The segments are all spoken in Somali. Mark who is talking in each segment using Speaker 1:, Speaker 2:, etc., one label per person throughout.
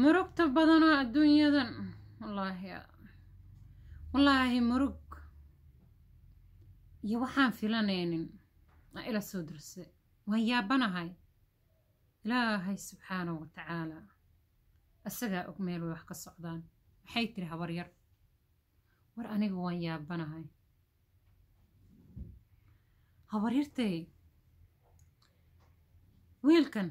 Speaker 1: murugta badanoo adduunyadan wallaahi wallaahi murug iyo waxaan filanaynin aa ila soo dirse waan yaabanahay ilaahay subxaanahu wa tacaala isagaa og meel way wax ka socdaan maxay tiri habar yar war anigu waan yaabanahay habaryartay wiilkan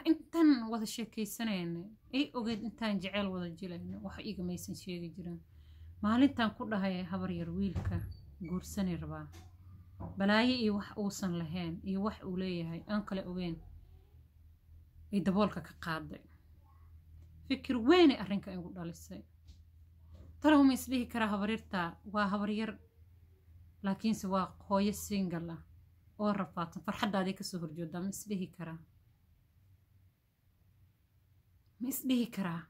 Speaker 1: intaan wada sheekaysanayna ay ogeed intaan jeceyl wada jilayna wax igamaysan sheegi jirin. Maalintaan ku dhahay habaryar wiilka guursani rabaa. Balaayo iyo wax uusan lahayn iyo wax uu leeyahay aan kale ogeyn ay daboolka ka qaaday. Fikir weynay arrinka igu dhalisay. Talow isdhihi karaa habaryartaa waa habaryar laakiinse waa hooyo singal ah oo rafaadsan. Farxaddaadii ka soo horjoodaa ma isdhihi karaa ma isdhihi karaa?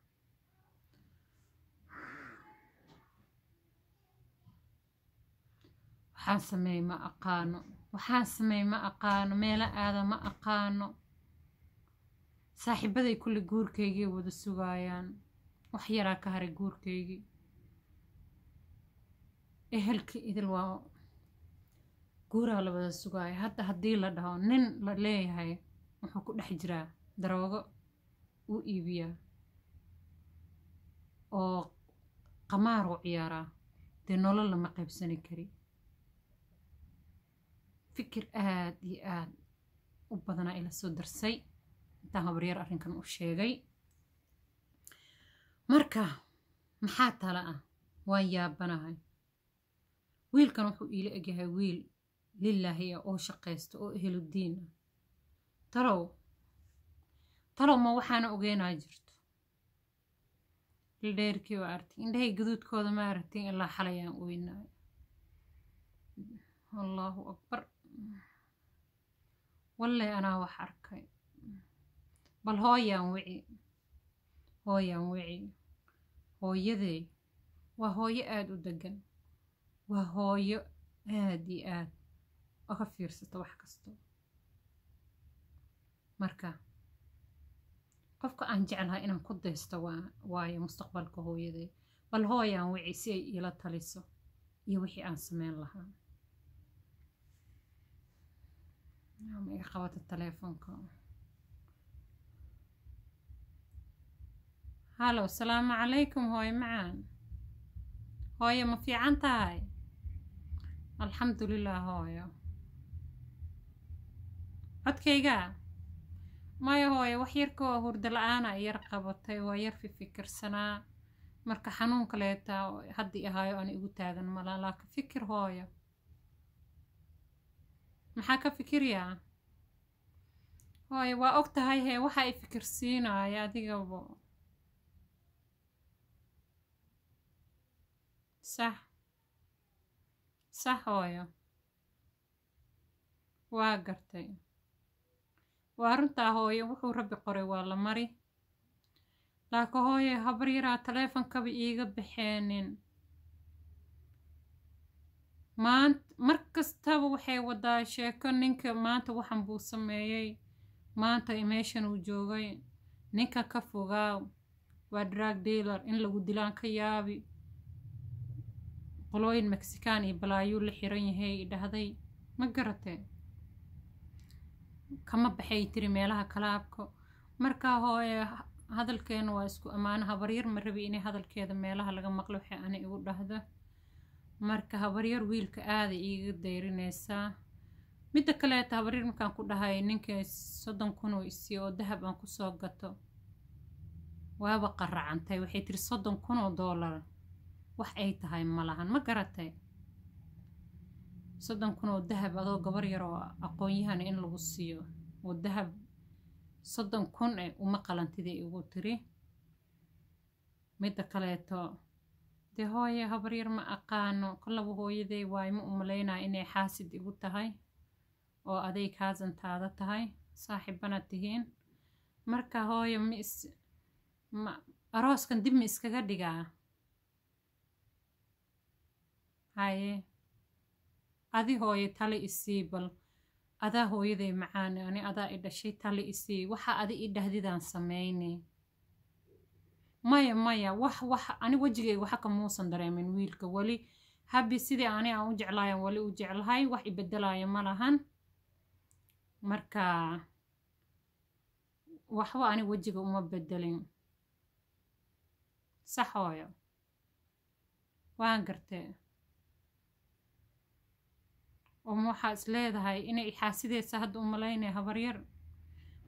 Speaker 1: Waxaan sameey ma aqaano. Waxaan sameey ma aqaano. Meelo aada ma aqaano. Saaxiibaday kulli guurkaygii wada sugaayaan. Wax yaraa ka haray guurkaygii. Ehelkii idil waa guuraa la wada sugaaya hadda haddii la dhaho nin la leeyahay wuxuu ku dhex jiraa. Daroogo uu iibiyaa oo qamaar u ciyaaraa dee nolol lama qaybsani kari. Fikir aada iyo aada u badanaa ila soo darsay. Intaan habaryar arrinkan u sheegay. Marka maxaa tala ah? Waan yaabanahay. Wiilkan wuxuu iila egyahay wiil lilaahi ah oo shaqaysta oo eheluddiin ah talow talow ma waxaana ogeynaa jirto. Ildheerkii waa artay indhahay gaduudkooda ma aragtin ilaa xalayaan weynaayo allaahu akbar. Wallay anaa wax arkay. Bal hooyaan wici. Hooyaan wici. Hooyadey waa hooyo aada u degan waa hooyo aada iyo aad. Oga fiirsata wax kasto. Marka qofka aan jeclahay inaan ku daysto waayo mustaqbalka hooyadey bal hooyaan wici si ay iila taliso iyo wixii aan sameyn lahaa. Iga qabata taleefonka. Halow salaamu calaykum hooyo macaan. Hooyo ma fiican tahay? Alxamdulilah hooyo. Codkayga maya hooyo wax yarkoo hurdo la'aana yar qabatay waa yar fifikirsanaa. Marka xanuun kaleeta haddii ahaayo aan igu taagan malaa laakiin fikir hooyo. Maxaa ka fikiryaa? Hooyo waa og tahay hee waxa ay fikirsiinaayo adigaba sax. Sax hooyo. Waa gartay waa runtaa hooyo wuxuu rabbi qoray waa la mari. Laakiin hooyo habar yaraa taleefonkaba iiga baxeenin. Maant mar kastaba waxay wadaa sheeko ninka maanta waxan buu sameeyey. Maanta meeshan uu joogay. Ninka ka fogaaw waa drag dealer in lagu dilaan ka yaabi. Qolooyin mexican iyo balaayuu la xiran yahay dhahday ma garatee kama baxay tiri meelaha kalaabka markaa hooye hadalkeena waa isku ammaano habaryar ma rabi inay hadalkeeda meelaha laga maqlo waxay ani igu dhahda marka habaryar wiilka aada iiga dayrinaysaa. Midda kaleeta habaryar markaan ku dhahay ninkay soddon kun oo isii oo dahab aan ku soo gato. Waaba qaracantay. Waxay tiri soddon kun oo doolar wax ay tahay ma lahan. Ma garatay soddon kun oo dahab adoo gabar yar oo aqoon-yahana in lagu siiyo. Oo dahab. Soddon kun e uma qalantidai igu tiri. Midda kaleeto dee hooye habaryar ma aqaano? Kolaba hooyaday waayo ma umalaynaa inay xaasid igu tahay? Oo aday kaasantaada tahay? Saaxiibana tihiin. Marka hooyo ma ma arooskan dib ma iskaga dhigaa? Haye adi hooye tali isii bal. Adaa hooyaday macaane ani adaa i dhashay tali isii. Waxa adi i dhahdidaan sameyne maya maya wax wax ani wejigayga waxa kamuusan dareemin wiilka weli. Habi sidii ani aan u jeclaayan weli u jeclahay wax ibedelaaya ma lahan. Marka waxba ani wejiga uma bedelin sax hooyo. Waan gartee oma waxaa is leedahay inay xaasideysa hadda u malaynaya habaryar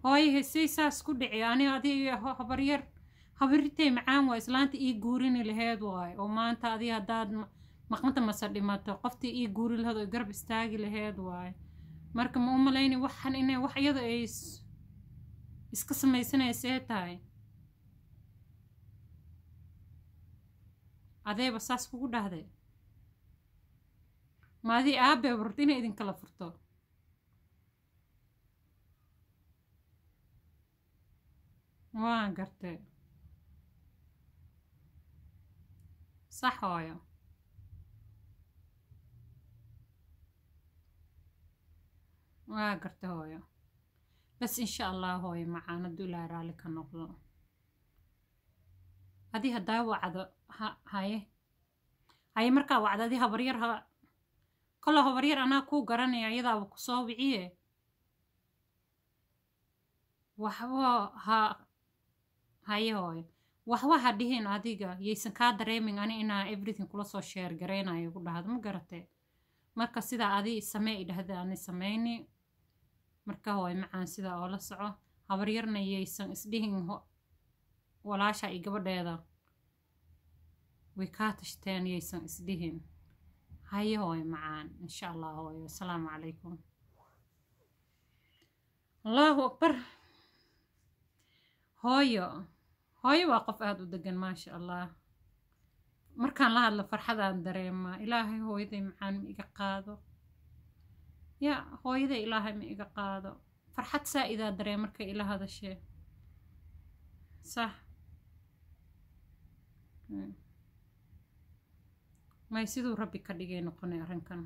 Speaker 1: hooyo hesey saas ku dhici. Ani adiga habaryar habaritay macaan waa islaanta ii guurini laheyd waay. Oo maanta adiga haddaad maqnata mase dhimato. Qoftii ii guuri laheyd oo garab istaagi laheyd waay. Marka ma u malayni waxan inay wax iyada ay iska samaysanaysae tahay. Adeeba saas kugu dhahday maadii aabee warta inay idinkala furto. Waan gartee. Sax hooyo waa garta hooyo bas insha allah hooyo macaan hadduu ilaa raalli ka noqdo. Adii haddaa wacdo ha haye. Haye markaa wacdo adii habaryar ha kolo habaryar anaa kuu garanaya iyadaaba ku soo wiciye. Waxba ha haye hooyo. Waxba ha dhihin adiga. Yaysan kaa dareemin ani inaa everything kula soo sheer garaynayo ku dhahdo. Ma garatee marka sidaa adi samee i dhahda ani sameyni marka hooy macaan sidaa oo la soco. Habaryarna yaysan isdhihin walaasha iyo gabadheeda. Way kaa tashteen yaysan isdhihin haye hooy macaan insha allah hooyo asalaamu calaykum allahu akbar hooyo hooyo waa qof aada u degan maasha allah markaan la hadlo farxadaan dareemaa ilaahay hooyaday macaan ma iga qaado ya hooyaday ilaahay ma iga qaado farxad saa-idaa daree markay ila hadashee sax may siduu rabbi ka dhigay noqonay arrinkan.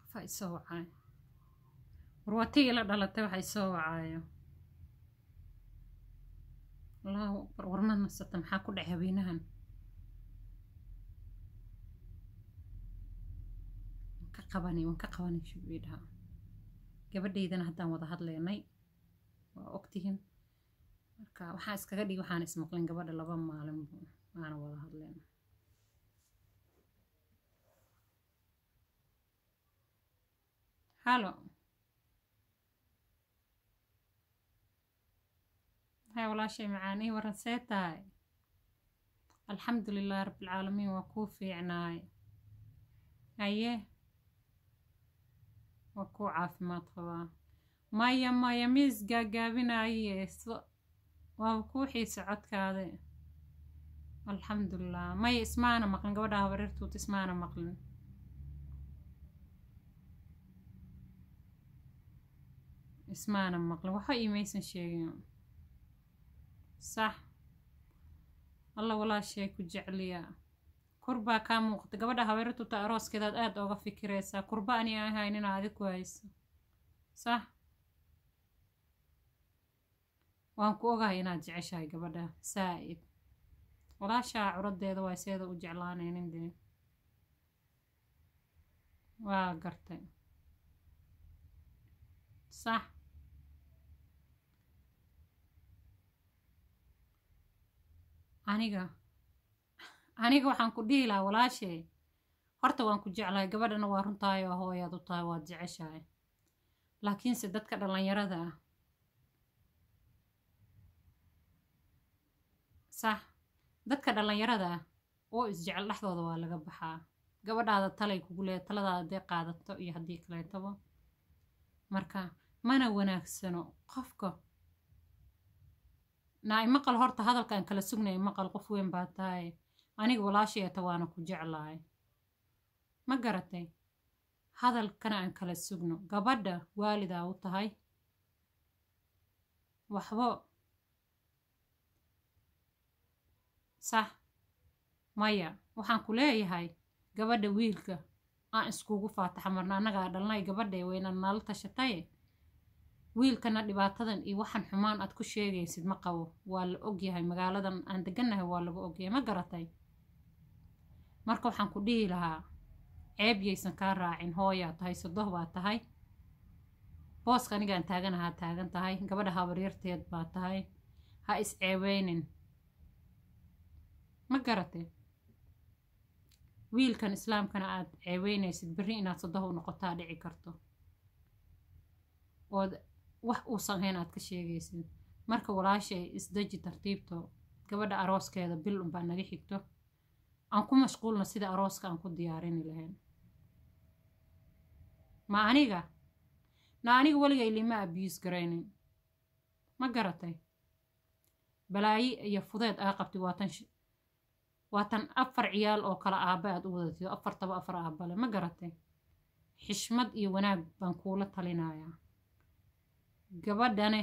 Speaker 1: Qofaa isoo wacay. Warwaatay ila dhalatay waxa isoo wacaayo allahu akbar warma nasata maxaa ku dhacay habeenahan waan ka qabanay waan ka qabanay shubay dhaha gabadhaydana haddaan wada hadlaynay. Waa ogtihin marka waxaa iskaga dhigi waxaan ismaqlin gabadha laba maalin waana wada hadlayna halo. Hay walaashay macaanii waran see tahay alxamdu lilah rabbilcaalamiin waa kuu fiicnaay. Haye waa kuu caafimaad qabaa. Maya maya miis gaagaabinaaye waaba kuu xiisa codkaade. Alxamdulilah maya ismaana maqlin gabadha habareertuut ismaana maqlin ismaana maqlin waxba iimaysan sheegin. Sax. Alla walaashay ku jecliya. Kurbaa kaa muuqata. Gabadha habeertuta arooskeedaad aada ooga fikiraysaa. Kurba ani ahayn inaa adi ku hayso. Sax waan ku ogahay inaad jeceshahay gabadha saa-id walaashaa curadeeda waa seeda u jeclaanaynin dee. Waa gartay. Sax. Aniga aniga waxaan ku dhihi lahaa walaashay horta waan ku jeclahay gabadhana waa runtaayo hooyaad u tahay waad jeceshahay. Laakiinse dadka dhallinyarada ah sax dadka dhallinyarada oo isjecel dhexdooda waa laga baxaa. Gabadhaada talay kugu leeya taladaada dee qaadato iyo haddii kaleetaba marka mana wanaagsano qofka. Naa imaqal horta hadalkaan kala sugnaya maqal qof weyn baa tahay. Aniga walaasheeta waana ku jeclahay. Ma garatay? Hadalkana aan kala sugno. Gabadha waalidaa u tahay. Waxbo sax maya waxaan ku leeyahay gabadha wiilka aan iskugu faataxa marna annagaa dhalnay gabadha weyna nala tashataye wiilkana dhibaatadan iyo waxaan xumaan aad ku sheegaysid ma qabo. Waa la ogyahay magaaladan aan degannahay waa lagu ogyahay ma garatay? Marka waxaan ku dhihi lahaa ceeb yaysan kaa raacin hooyaa tahay sodoh baa tahay. Booska anigaan taaganahaa taagan tahay. Gabadha habaryarteed baa tahay. Ha is ceebeynin ma garatay wiilkan islaamkana aad ceebeynaysid berri inaad sodoh u noqotaa dhici karto. Ood wax uusan hayn aad ka sheegaysid. Marka walaashay isdeji tartiibto gabadha arooskeeda bil unbaa naga xigto. Aan ku mashquulna sida arooska aan ku diyaarini lahayn. Ma aniga? Na aniga weligay lima abiyus garaynin. Ma garatay? Balaayi iyo fudeed aa qabtay waatan waatan afar ciyaal oo kale aabba aad u wadatid afartaba afar aabbale ma garatay xishmad iyo wanaag baan kuula talinayaa. Gabadhane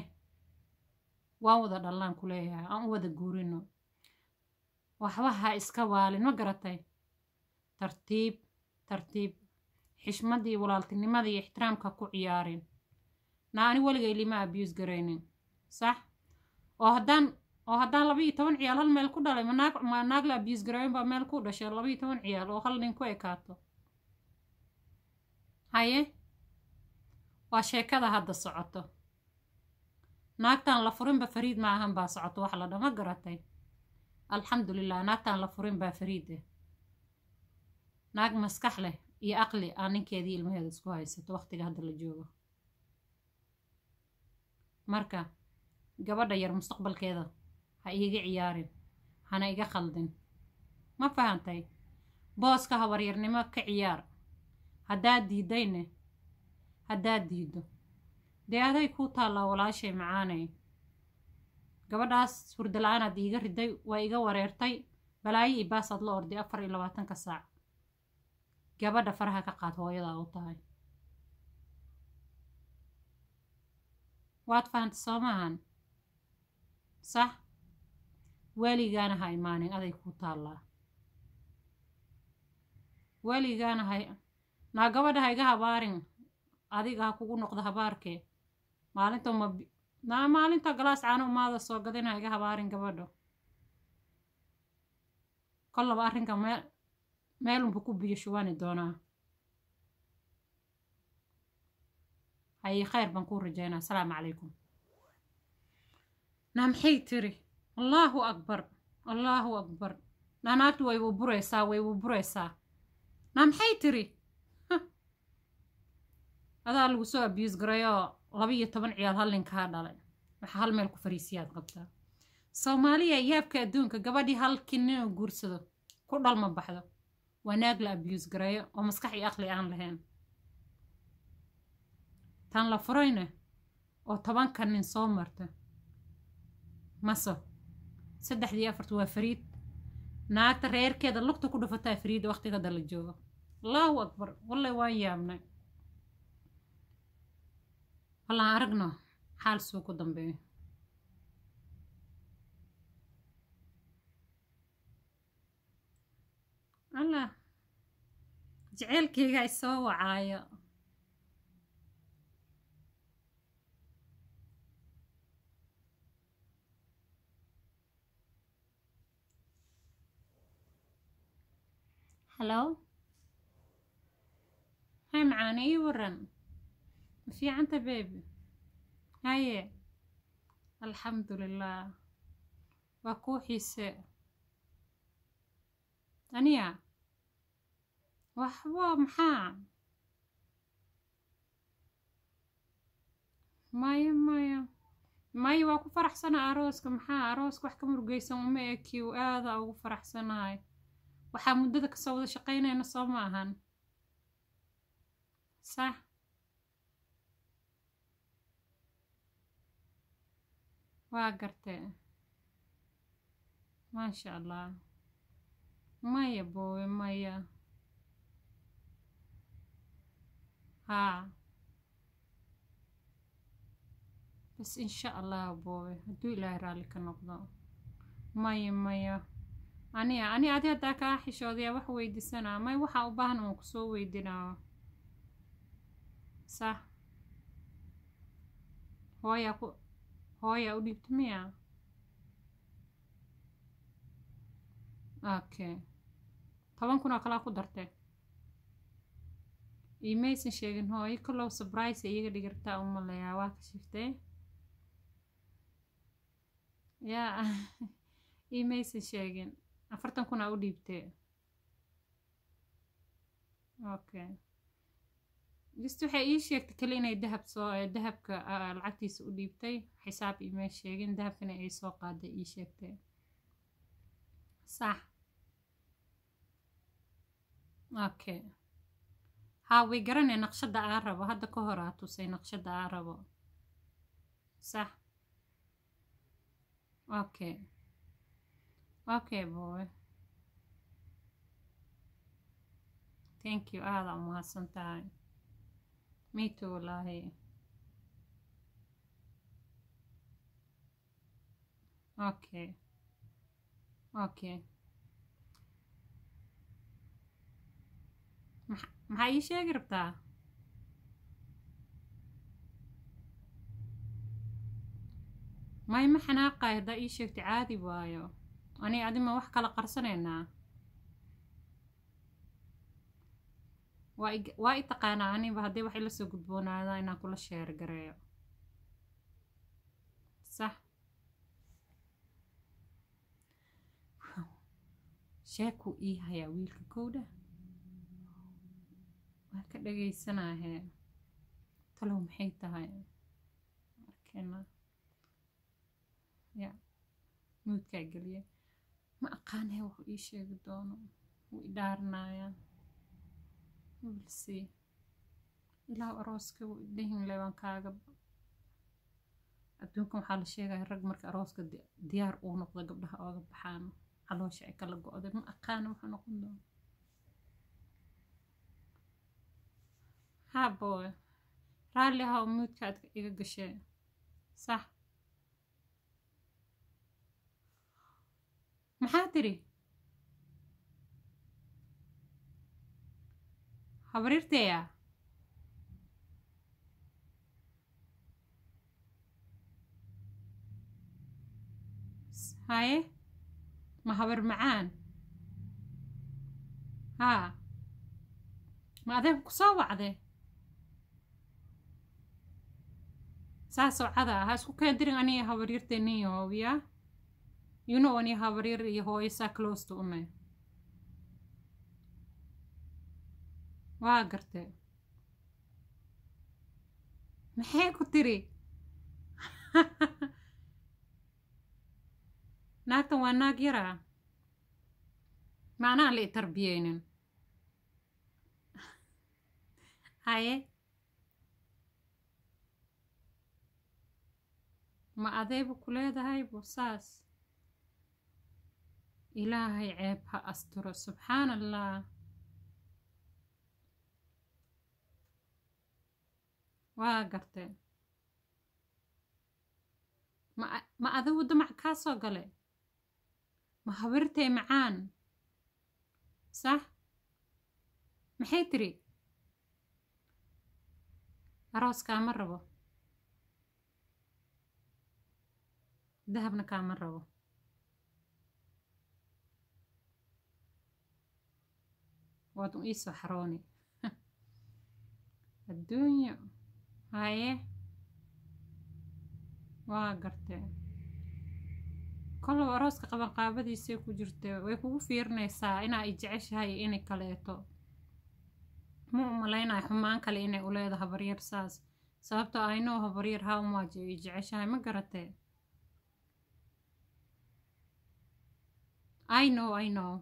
Speaker 1: waan wada dhallaan ku leeyahay aan u wada guurino. Waxba ha iska waalin ma garatay tartiib tartiib. Xishmaddii walaaltinimadii iyo ixtiraamka ku ciyaarin. Na ani weligay lima abiyus garaynin sax? Oo haddaan oo haddaan laba iyo toban ciyaal hal meel ku dhalay ma naag la abiyus baa meel ku dhashay laba iyo toban ciyaal oo hal nin ku ekaato. Haye? Waa sheekada hadda socoto. Naagtaan la furinba fariid ma ahan baa socoto wax la dhama garatay. Alxamdulilah naagtaan la furin baa fariid eh. Naag maskax leh iyo aqli aa ninkeedii ilmaheeda isku haysato waqtiga hadda la joogo. Marka gabadha yar mustaqbalkeeda ha iiga ciyaarin. Hana iga khaldin. Ma fahantay booska habaryarnimo ka ciyaar. Haddaad diidayne haddaad diiddo. Dee aday kuu taallaa walaashay macaanay. Gabadhaas hurda la'aanaad iiga riday waa iga wareertay. Balaayo iyo baasaad la orday afar iyo labaatanka saac. Gabadha faraha ka qaad hooyadaa u tahay. Waad fahantay soo maahan? Sax weligaana ha imaanin aday kuu taallaa weligaana ha naa gabadha ha iga habaarin adiga ha kugu noqdo habaarkee maalinta ma naa maalinta galaas caano umaada soo gadin ha iga habaarin gabadho. Kollaba arrinka meel meelunba ku biyo shubani doonaa. Haye khayr baan kuu rajaynaa. Asalaamu calaykum. Naa maxay tiri allaahu akbar. Allaahu akbar. Naa naagtu waybu buraysaa waybu buraysaa. Naa maxay tiri. Adaa lagu soo abiyus garayoo laba iyo toban ciyaal hal ninkaa dhalay. Waxaa hal meel ku fariisiyaad qabtaa. Soomaaliya yaabka adduunka gabadhii halkii ninuu guursado ku dhalma baxdo. Waa naag la abiyus gareeyo oo maskax iyo aqli aan lahayn. Tan la furayna oo tobanka nin soo marta. Maso saddexdii afarta waa fariid. Naagta reerkeeda lugta ku dhufataa fariid waqtiga hadda la joogo allahu akbar wallay waan yaabnay. Wallaan aragno xaal suu ku dambeeyo. Allah jeceylkayga isoo wacaayo hallo hay macaana ii waran ma fiicanta bebi haye alxamdulilah waa kuu xiise. Aniya waxba maxaa maya maya maya waa ku faraxsana arooska maxaa arooska wax ka murugeysan uma ekiw aada ugu faraxsanahay waxaa muddada ka soo wada shaqaynayna soo ma ahan. Sax. Waa gartee maasha allah maya boowe maya. Haa. Bas insha allah boowe. Hadduu ilaahay raalli ka noqdo. Maya maya aniga ani adi haddaa kaa xishoodaya wax weydiisanaa may waxaa u baahan uun ku soo weydinaa. Sax hooyaa ku hooyaa u dhiibta miya okay toban kun oo kalaa ku dartee imaysan sheegin hooyo kalow surprise iyaga dhigirtaa u maleeyaa waa ka shiftee yaa imaysan sheegin afartan kun aa u dhiibtee okay just waxay ii sheegtay kale inay dahab soo dahabka lacagtiisa u dhiibtay xisaab imay sheegin dahabkana ay soo qaaday ii sheegtay sax okay haa way garanay naqshadda aa rabo hadda ka hor aa tusay naqshadda aa rabo sax okay okay boy. Thank you aada u mahadsan tahay mito wallaahi okay okay maxaa ii sheegi rabtaa may ma xanaaqay haddaa ii sheegtay caadi waayo ani adima wax kala qarsanaynaa waa i taqaanaa aniba haddii wax ila soo gudboonaada inaan kula sheer gareeyo. Sax. Sheekuu ii hayaa wiilka kowdha waa ka dhagaysanahee talow maxay tahay? Muudkaa geliya ma aqaanee wuxuu ii sheegi doono? Wuu i dhaarinayaa wilsi ilaa arooska wuu idhahin leebaan kaaga adduunkan waxaa la sheegaya rag marka arooska diyaar uu noqdo gabdhaha ooga baxaan caloosha ay kala go-day ma aqaana wuxuu noqon doono haboy raalli ahaw muudka aad iga gashee sax maxaa tiri habriirteya haye ma habar macaan haa ma adeeg ku soo wacde saasoo cada ha isku keendirin aniga habaryartee nin you know ani habaryar iyo hooyo saa close to une waa garte maxay ku tiri naagtan waa naag yaraa macnaa la i tarbiyeynin haye ma adeebu ku leedahay bu saas ilaahay ceeb ha asturo subxaan allah waa gartee ma adigu damac kaa soo gale? Ma habirtee macaan? Sax? Maxay tiri? Aroos kaama rabo? Dahabna kaama rabo waad u iisoo xarooni adduunyo haye waa gartee kolow arooska qabanqaabadiisay ku jirta way kugu fiirinaysaa inaa i jeceshahay inay kaleeto ma u malaynayo xumaan kale inay u leedahay habaryar saas sababtoo aynoo habaryar much ay i jeceshahay ma garatee i know i know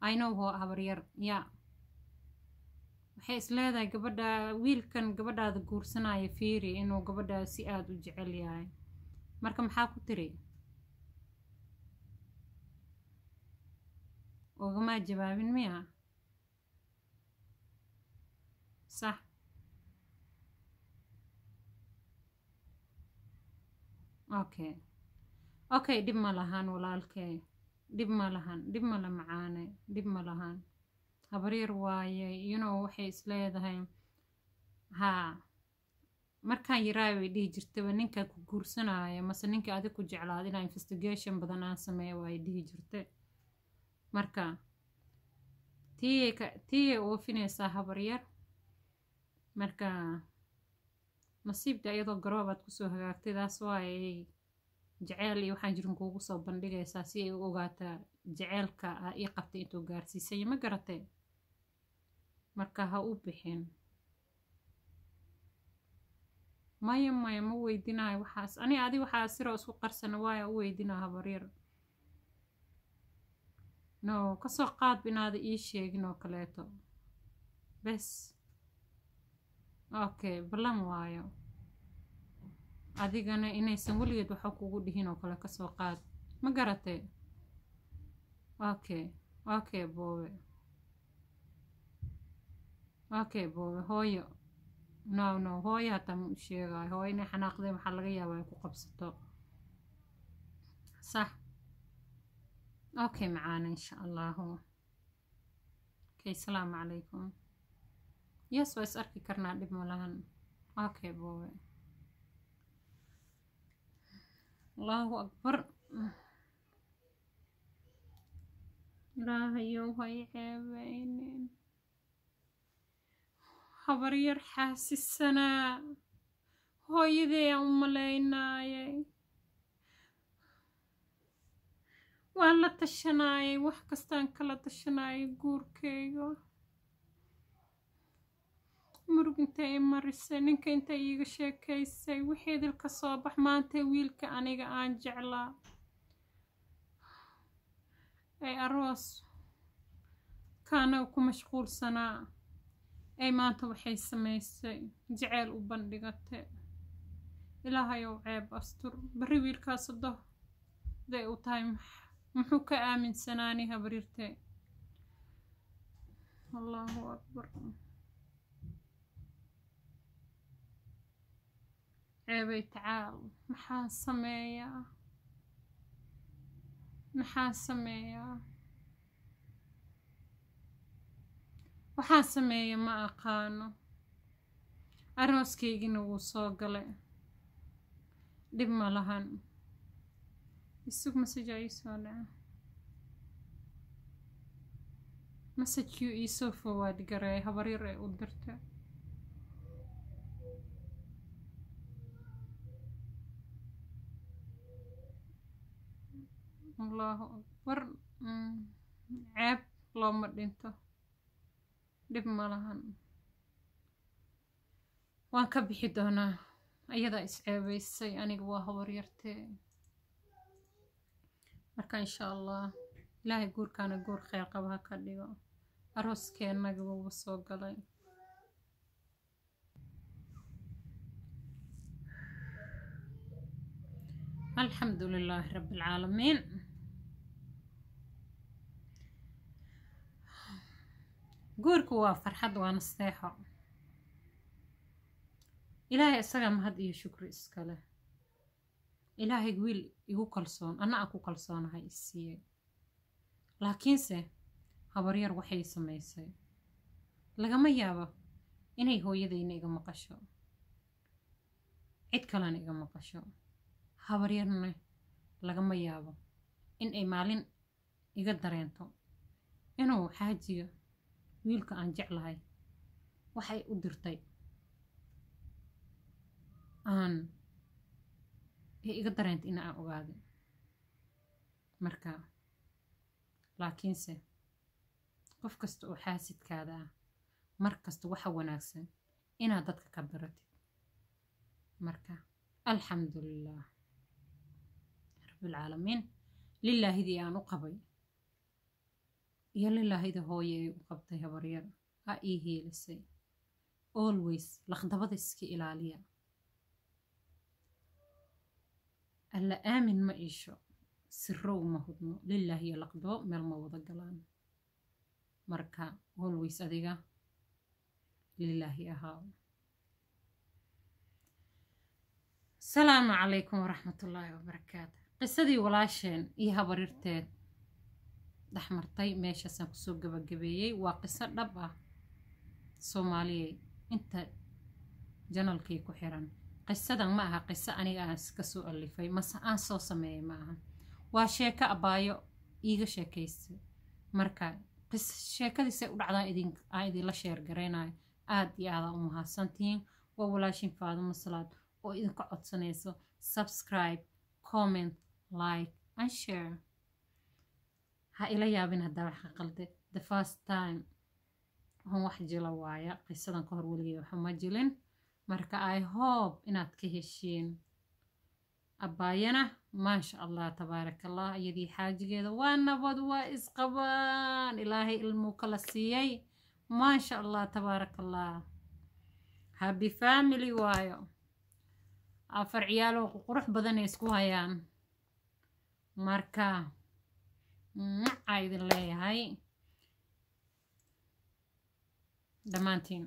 Speaker 1: i know ho habaryar ya waxay is leedahay gabadha wiilkan gabadhaada guursanaya fiiri inuu gabadhaa si aada u jecel yahay. Marka maxaa ku tiri? Ogamaa jawaabin miya? Sax. Okay. Okay dhib ma lahan walaalkee dhib ma lahan dhib ma la macaane dhib ma lahan. Habaryar waaye you know waxay is leedahay haa markaan yaraa bay dhihi jirtaba ninka ku guursanaya mase ninka adig ku jeclaada inaa investigation badan aan sameeya waay dhihi jirte marka tiiyay oofinaysaa habaryar marka nasiibda iyadoo garoobaad ku soo hagaagtay taas waayay jaceyl iyo waxaan jirin kuugu soo bandhigaysaa si ay u ogaataa jaceylka a ii qabtay intuu gaarsiisay. Ma garatay marka ha u bixin. Maya maya ma weydinayo waxaas. Ani adi waxaa siroo isku qarsana waaya u weydinaa habaryar no ka soo qaadba inaada ii sheegin oo kaleeto. Bes. Okay ballan waayo adigana inaysan weligeed waxa kugu dhihin oo kale ka soo qaad. Ma garatay okay. Okay boobe. Okay boobe. Hooyo. No no. Hooyo hataa ma u sheegayo hooyo inay xanaaqdeen waxaa laga yaabaa ay ku qabsato. Sax. Okay macaana insha allahu okay asalaamu calaykum yes waa is arki karnaa dhib malahan okay boobe allahu akbar. Ilaahayow hay ceebeynin habaryar xaasisanaa hooyadee aan u malaynaayay waan la tashanaayay wax kastaan kala tashanaayay guurkeyga murug intay i marisay ninka intay iiga sheekaysay wixii dilka soo bax maanta wiilka aniga aan jeclaa. Ay aroos kaanaga ku mashquulsanaa. Ay maanta waxay samaysay jaceyl u bandhigate ilaahayow ceeb astur. Barri wiilkaasado day u tahay muxuu ka aaminsanaani habriirte allahu akbar ceebay tacaal. Maxaan sameeyaa maxaan sameeyaa waxaan sameeya ma aqaano. Arooskaygina wuu soo galay. Dhib ma lahan. Isug masajaa ii soo dhaca masajkii iisoo fowaad gareey habaryar ee u dirta allahu akbar ceeb looma dhinto dhib ma lahan waan ka bixi doonaa ayadaa isceebeysay aniga waa habaryartee marka insha allah ilaahay guurkaana guur kheyr qaba ha ka dhigo arooskeennaga wuuba soo galay alxamdu lilaahi rabbi alcaalamiin guurku waa farxad waa nasteexo. Ilaahay isaga mahad iyo shukri iskale ilaahay wiil igu kalsoon anna aan ku kalsoonahay isiiyey laakiinse habaryar waxay samaysay. Lagama yaabo inay hooyadayna iga maqasho. Cid kalena iga maqasho. Habaryarna lagama yaabo in ay maalin iga dareento inuu xaajiga wiilka aan jeclahay waxay u dirtay. Aan iga dareenta in aan ogaado. Marka laakiinse qof kasta oo xaasidkaada ah mar kasta waxa wanaagsan inaad dadka ka baratid marka alxamdu lilah rabbilcaalamiin lilaahidii aan u qabay iyo lilaahida hooye ay u qabtay habaryar ha ii hiilisay always laqdabada iska ilaaliya alla aamin ma iisho sirow ma hudno lilaah iyo laqdabo meel ma wada galaan marka always adiga lilaahi ahaa asalaamu calaykum waraxmatullaahi wabarakaatu qisadii walaasheen iyo habarirteed dhexmartay meeshaasaan ku soo gabagabeeyey waa qiso dhab ah. Soomaaliyey inta janalkii ku xiran. Qisadan ma aha qiso aniga aan iska soo alifay mase aan soo sameeyay ma aha. Waa sheeko abaayo iiga sheekaysta marka sheekadiisay u dhacdaan idin aan idinla sheer garaynayo aada iyo aadaa u mahadsantihiin. Waa walaashin faadimo salaad oo idinka codsanayso. Subscribe comment like and share ha ila yaabin haddaa waxa qalde. The first time waxaan wax jilo waaya qisadan ka hor weligay waxuma jilin. Marka i hope inaad ka heshiin abbaayana maasha allah tabaaraka allah iyadii xaajigeeda waa nabad waa isqabaan. Ilaahay ilmuu kala siiyey maasha allah tabaaraka allah happy family waayo. Afar ciyaalo qurux badanay isku hayaan. Marka macaa idin leeyahay dhammaantiin